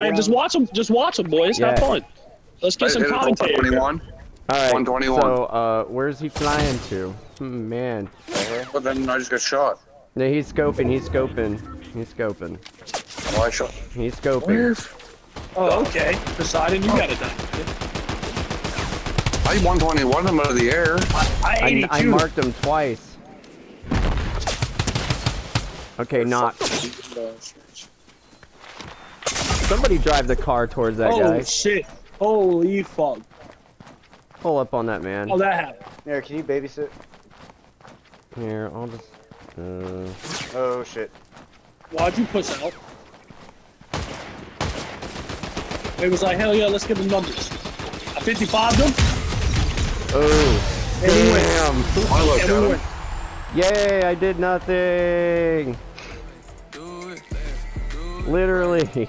Hey, just watch them. Just watch them, boys. Have Yeah. fun. Let's get some It- it's commentary. 121. All right. 121. So, uh, where's he flying to? Hmm, man. But then I just got shot. No, he's scoping. He's scoping. He's scoping. Oh, I shot. He's scoping. Oh, okay. Poseidon, you got it done. I 121 him out of the air. I I, 82. I marked him twice. Okay, knock. Somebody drive the car towards that oh guy. shit! Holy fuck! Pull up on that man. Oh, that happened. Here, can you babysit? Here, I'll just. Uh, Oh shit. Why'd you push out? It was like, hell yeah, let's get the numbers. I 55 them, oh, and we win. damn! I looked at him. Yay! I did nothing. Literally.